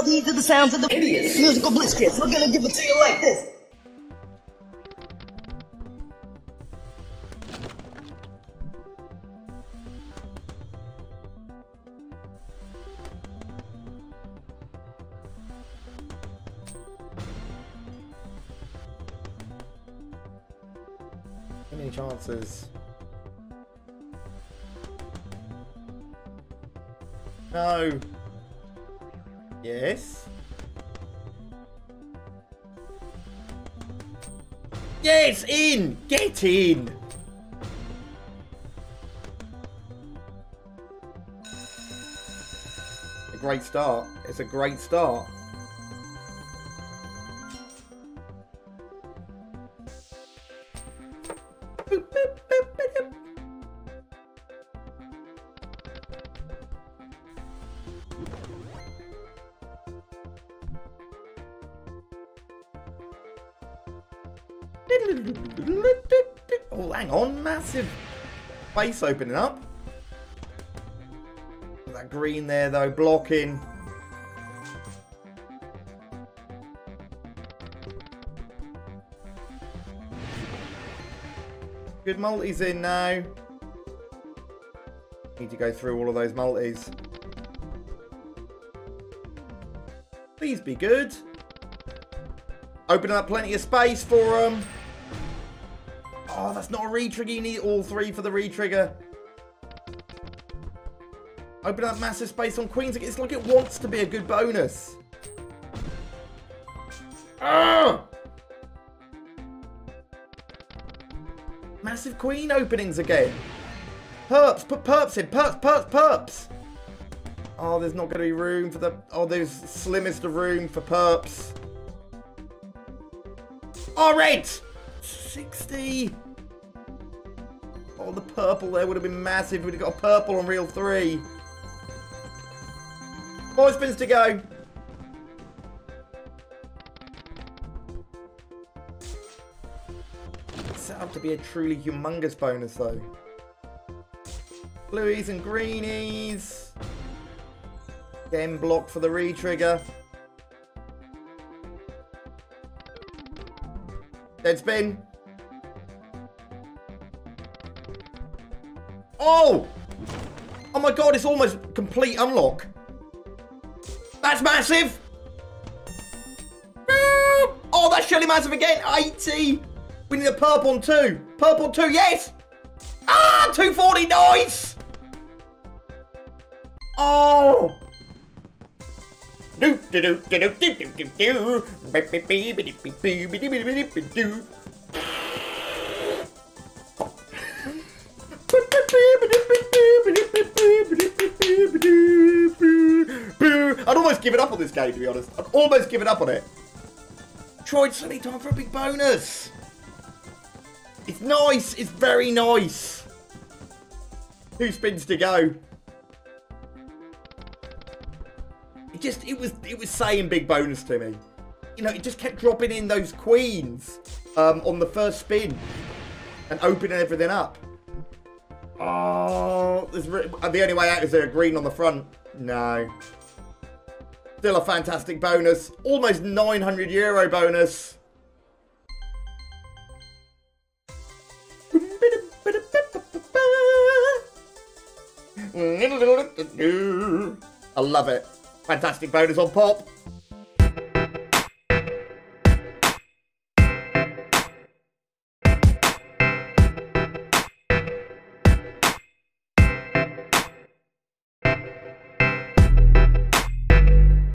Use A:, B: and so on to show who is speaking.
A: Now these are the sounds of the idiots. Musical bliss kids. We're gonna give it to you like this.
B: Many chances? No. Yes. Yes, in! Get in! A great start. It's a great start. Boop, boop. Oh, hang on, massive face opening up. That green there, though, blocking. Good multis in now. Need to go through all of those multis. Please be good. Opening up plenty of space for them. Um... Oh, that's not a retrigger. You need all three for the retrigger. Open up massive space on queens. It's like it wants to be a good bonus. Ah! Massive queen openings again. Perps, put perps in. Perps, perps, perps. Oh, there's not going to be room for the... Oh, there's slimmest of room for perps. Oh, red! 60. Oh, the purple there would have been massive. We'd have got a purple on reel three. Four spins to go. Set up to be a truly humongous bonus, though. Blueies and greenies. Again, block for the re-trigger. Dead spin. Oh! Oh my god, it's almost complete unlock. That's massive! Oh, that's Shelly massive again. 80. We need a purple two. Purple two, yes! Ah, 240, nice! Oh! I'd almost give it up on this game, to be honest. I'd almost give it up on it. Tried so many times for a big bonus. It's nice. It's very nice. Two spins to go. It just, it was, it was saying big bonus to me. You know, it just kept dropping in those queens um, on the first spin and opening everything up. Oh, there's the only way out is there a green on the front. No. Still a fantastic bonus. Almost 900 euro bonus. I love it. Fantastic bonus on pop.